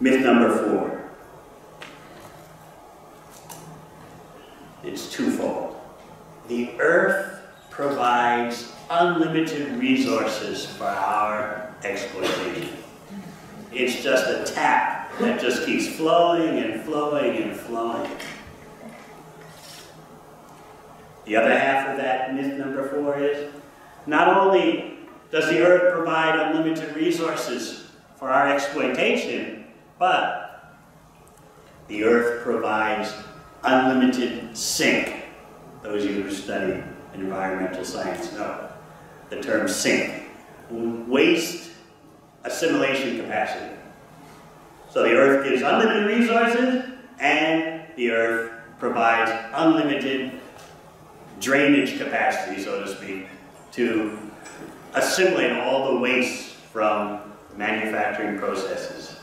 Myth number four. It's twofold. The earth provides unlimited resources for our exploitation. It's just a tap that just keeps flowing and flowing and flowing. The other half of that myth number four is not only does the earth provide unlimited resources for our exploitation, but the earth provides unlimited sink. Those of you who study environmental science know the term sink. Waste assimilation capacity. So the earth gives unlimited resources and the earth provides unlimited drainage capacity, so to speak, to assimilate all the waste from manufacturing processes.